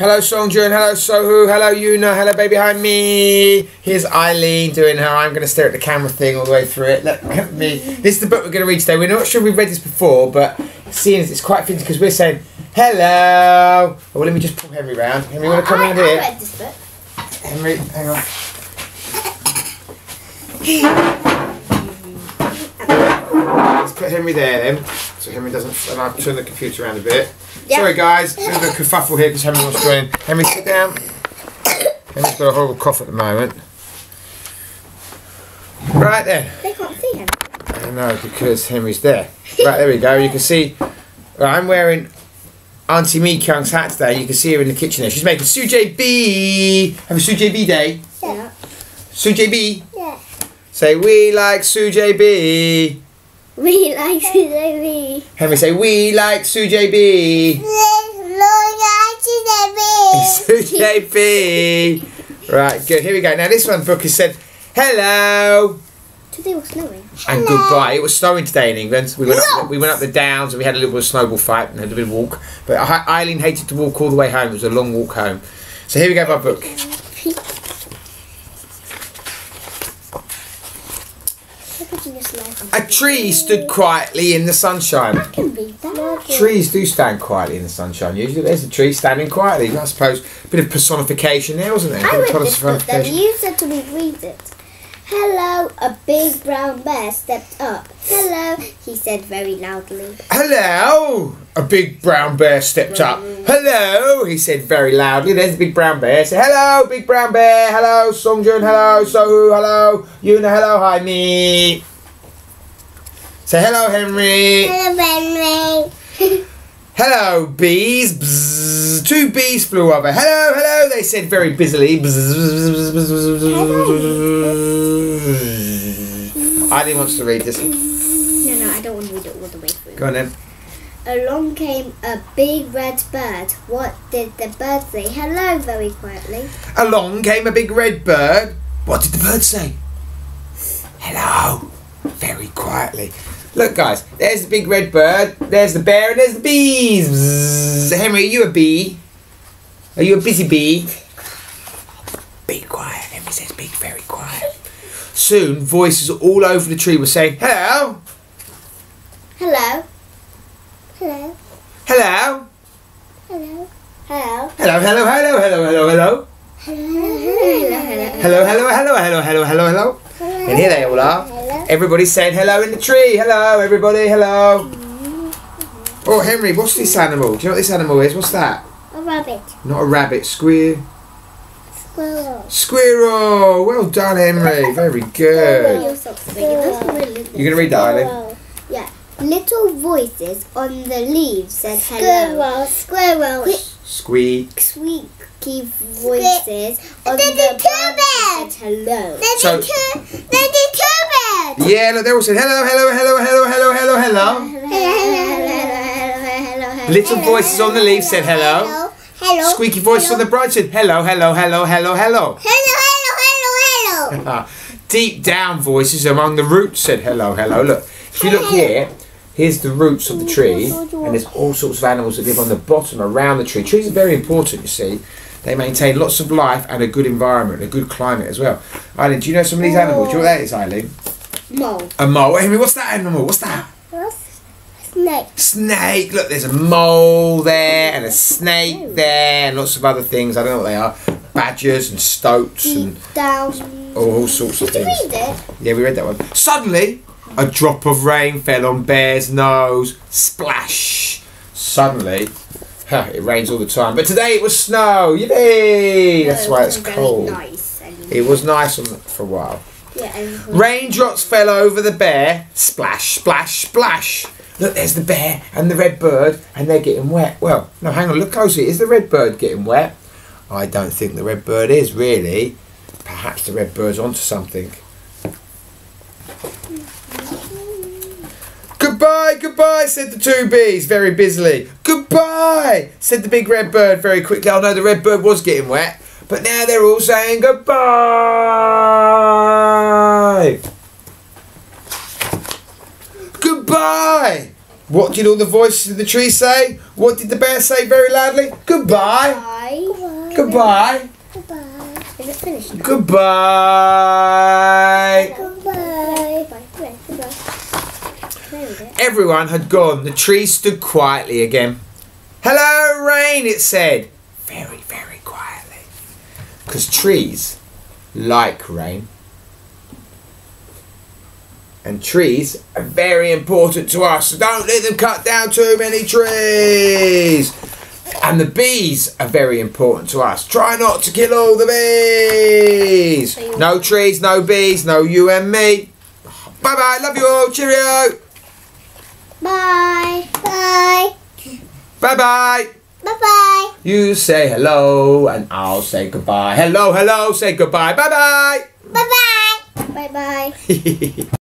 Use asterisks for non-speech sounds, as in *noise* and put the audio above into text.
Hello Songjun, hello Sohu, hello Yuna, hello baby behind me. Here's Eileen doing her I'm going to stare at the camera thing all the way through it. Look at me. This is the book we're going to read today. We're not sure we've read this before, but seeing as it's quite fitting because we're saying hello. Oh, well, let me just pull Henry round. Henry, you want to come I, around I here? read this book. Henry, hang on. *laughs* Let's put Henry there then, so Henry doesn't. And I'll turn the computer around a bit. Yeah. Sorry guys, there's a kerfuffle here because Henry wants to join. Henry, sit down. Henry's got a horrible cough at the moment. Right then. They can't see him. I know because Henry's there. Right there we go. You can see. Right, I'm wearing Auntie Mi Kyung's hat today. You can see her in the kitchen there. She's making sujebi. Have a sujebi day. Yeah. sujebi. Yeah. Say we like sujebi. We like to baby. Henry say we like sujebi. Sujay B. Right, good. Here we go. Now this one book has said hello Today was snowing. and goodbye. It was snowing today in England. We went up, we went up the downs and we had a little bit of snowball fight and had a bit of walk. But I- Eileen hated to walk all the way home. It was a long walk home. So here we go, my book. Look at you just like A tree stood quietly in the sunshine. I can read that. Trees do stand quietly in the sunshine. Usually, there's a tree standing quietly. I suppose a bit of personification there, wasn't there? I read this book. You said to me, read it. Hello, a big brown bear stepped up. Hello, he said very loudly. Hello! A big brown bear stepped up. Hello! He said very loudly. There's the big brown bear. Say hello, big brown bear. Hello, Songjun. Hello, Sohu. Hello, Yuna. Hello, hi me. Say hello, Henry. Hello, Henry. *laughs* Hello, bees. Bzzz. Two bees flew over. Hello, hello, they said very busily. Bzz, bzz, bzz. Eileen wants to read this. No, no, I don't want to read it all the way through. Go on then. Along came a big red bird. What did the bird say? Hello, very quietly. Along came a big red bird. What did the bird say? Hello. Very quietly. Look, guys, there's the big red bird, there's the bear, and there's the bees. Bzzz. Henry, are you a bee? Are you a busy bee? Be quiet. Henry says, be very quiet. Soon, voices all over the tree were saying, hello, Hello. Hello. hello, Hello. Hello. hello, hello, hello, hello, hello, hello. Hello. Hello. Hello, hello, hello, hello, hello, hello, hello. And here they all are. Hello. Everybody's saying hello in the tree. Hello, everybody. Hello. Oh, Henry, what's this animal? Do you know what this animal is? What's that? A rabbit. Not a rabbit. Squeer. Squirrel. Squirrel. Well done, Henry. *laughs* Very good. Your socks are bigger. That's really You gonna read that, Eileen? Yeah. Little voices on the leaves said hello. Squirrel. Squirrel. Squeak. Squeaky voices on the branches said hello. So- There's a two birds. Yeah, look, they all said hello, hello, hello, hello, hello, hello, hello. Hello, hello, hello, hello, hello. Little voices on the leaves said hello. Hello. Squeaky voices on the branch said hello, hello, hello, hello, hello. Hello, hello, hello, hello. *laughs* Deep down voices among the roots said hello, hello. Look, if you look here, here's the roots of the tree, and there's all sorts of animals that live on the bottom around the tree. Trees are very important, you see. They maintain lots of life and a good environment, a good climate as well. Eileen, do you know some of these animals? Do you know what that is, Eileen? Mole. A mole. Henry, what's that animal? What's that? Snake. Snake. Look, there's a mole there and a snake there and lots of other things. I don't know what they are. Badgers and stoats and down. Oh, all sorts of Did you things. read it? Yeah, we read that one. Suddenly, a drop of rain fell on Bear's nose. Splash! Suddenly, *laughs* huh, it rains all the time. But today it was snow. Yay! That's why it's cold. Nice. It was nice on, for a while. Raindrops fell over the bear. Splash, splash, splash. Look, there's the bear and the red bird, and they're getting wet. Well, no, hang on, look closely. Is the red bird getting wet? I don't think the red bird is, really. Perhaps the red bird's onto something. Goodbye, goodbye, said the two bees very busily. Goodbye, said the big red bird very quickly. Oh no, the red bird was getting wet, but now they're all saying goodbye. Goodbye. What did all the voices of the tree say? What did the bear say very loudly? Goodbye. Bye. Goodbye. Goodbye. Is it finished? now? Goodbye. Goodbye. Goodbye. Goodbye. There we go. Everyone had gone. The tree stood quietly again. Hello, rain, it said. Very, very quietly. Because trees like rain. And trees are very important to us. So don't let them cut down too many trees. And the bees are very important to us. Try not to kill all the bees. No trees, no bees, no you and me. Bye bye. Love you all. Cheerio. Bye. Bye. Bye bye. Bye bye. You say hello and I'll say goodbye. Hello, hello, say goodbye. Bye Bye bye. Bye bye. bye. *laughs*